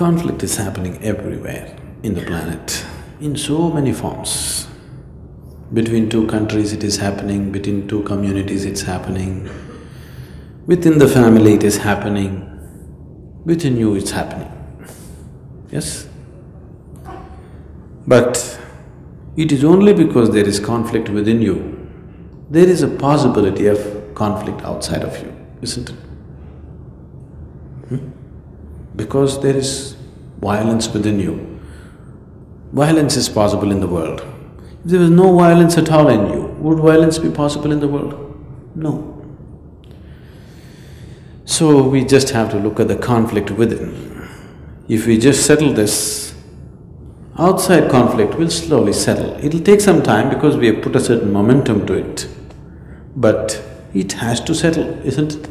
Conflict is happening everywhere in the planet, in so many forms. Between two countries it is happening, between two communities it's happening, within the family it is happening, within you it's happening. Yes? But it is only because there is conflict within you, there is a possibility of conflict outside of you, isn't it? Hmm? Because there is violence within you. Violence is possible in the world. If there was no violence at all in you, would violence be possible in the world? No. So we just have to look at the conflict within. If we just settle this, outside conflict will slowly settle. It'll take some time because we have put a certain momentum to it. But it has to settle, isn't it?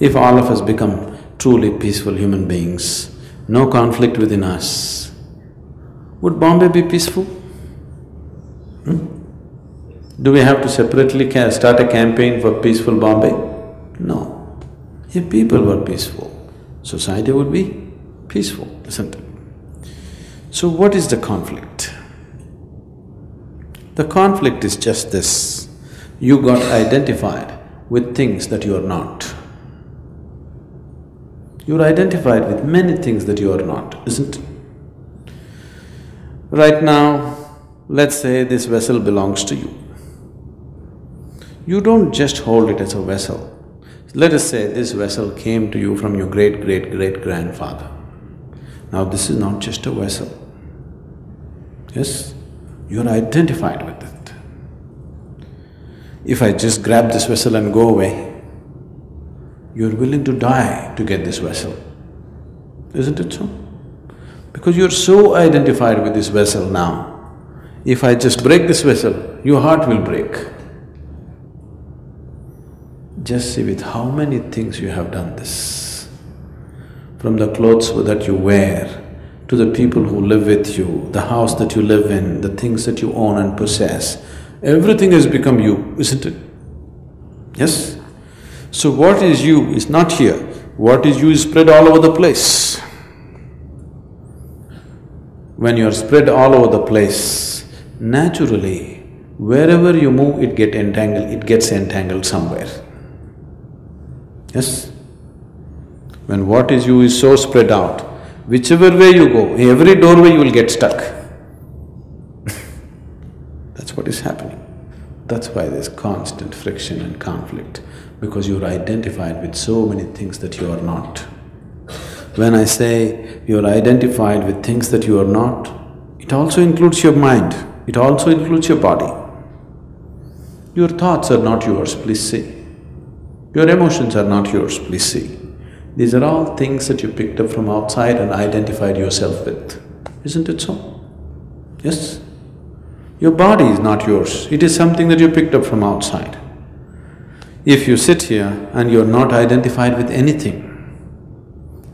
If all of us become truly peaceful human beings, no conflict within us, would Bombay be peaceful? Hmm? Do we have to separately start a campaign for peaceful Bombay? No. If people were peaceful, society would be peaceful, isn't it? So what is the conflict? The conflict is just this, you got identified with things that you are not. You're identified with many things that you are not, isn't it? Right now, let's say this vessel belongs to you. You don't just hold it as a vessel. Let us say this vessel came to you from your great-great-great-grandfather. Now this is not just a vessel. Yes, you're identified with it. If I just grab this vessel and go away, you're willing to die to get this vessel, isn't it so? Because you're so identified with this vessel now, if I just break this vessel, your heart will break. Just see with how many things you have done this. From the clothes that you wear, to the people who live with you, the house that you live in, the things that you own and possess, everything has become you, isn't it? Yes? So what is you is not here, what is you is spread all over the place. When you are spread all over the place, naturally, wherever you move, it get entangled, it gets entangled somewhere. Yes? When what is you is so spread out, whichever way you go, every doorway you will get stuck. That's what is happening. That's why there's constant friction and conflict because you're identified with so many things that you are not. When I say you're identified with things that you are not, it also includes your mind, it also includes your body. Your thoughts are not yours, please see. Your emotions are not yours, please see. These are all things that you picked up from outside and identified yourself with. Isn't it so? Yes? Your body is not yours, it is something that you picked up from outside. If you sit here and you're not identified with anything,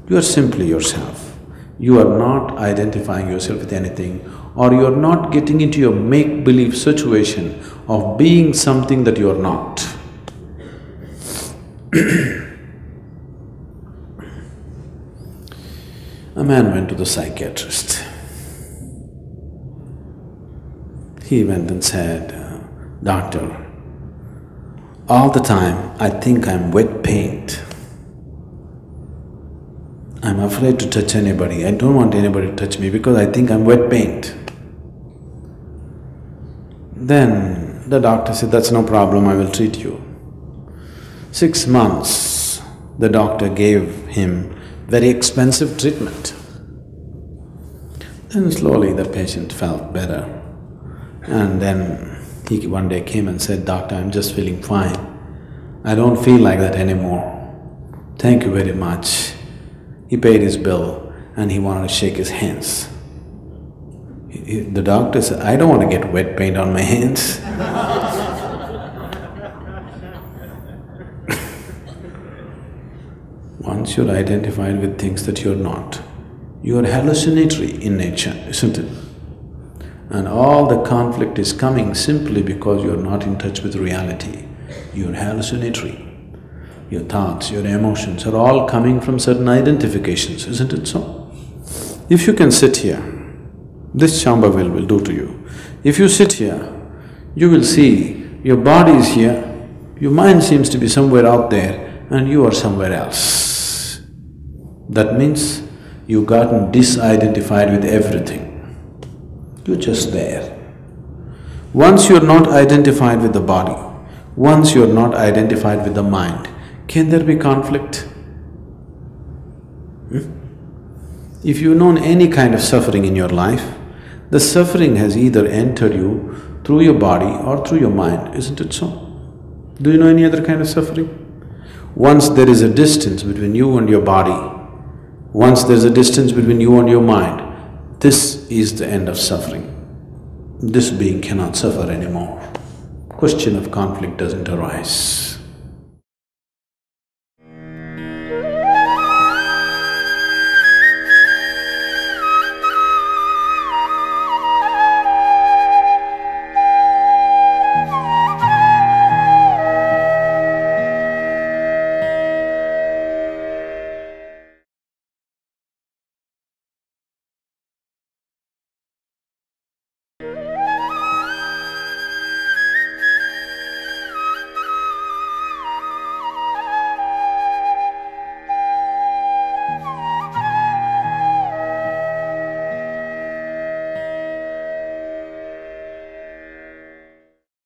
you are simply yourself. You are not identifying yourself with anything or you're not getting into your make-believe situation of being something that you're not. A man went to the psychiatrist. He went and said, uh, Doctor, all the time, I think I'm wet paint. I'm afraid to touch anybody. I don't want anybody to touch me because I think I'm wet paint. Then the doctor said, That's no problem, I will treat you. Six months, the doctor gave him very expensive treatment. Then slowly the patient felt better. And then he one day came and said, Doctor, I'm just feeling fine. I don't feel like that anymore. Thank you very much. He paid his bill and he wanted to shake his hands. He, the doctor said, I don't want to get wet paint on my hands. Once you're identified with things that you're not, you're hallucinatory in nature, isn't it? And all the conflict is coming simply because you're not in touch with reality. You're hallucinatory. Your thoughts, your emotions are all coming from certain identifications, isn't it so? If you can sit here, this Shambhavi will do to you. If you sit here, you will see your body is here, your mind seems to be somewhere out there and you are somewhere else. That means you've gotten disidentified with everything. You're just there. Once you're not identified with the body, once you're not identified with the mind, can there be conflict? Hmm? If you've known any kind of suffering in your life, the suffering has either entered you through your body or through your mind, isn't it so? Do you know any other kind of suffering? Once there is a distance between you and your body, once there's a distance between you and your mind, this is the end of suffering. This being cannot suffer anymore. Question of conflict doesn't arise.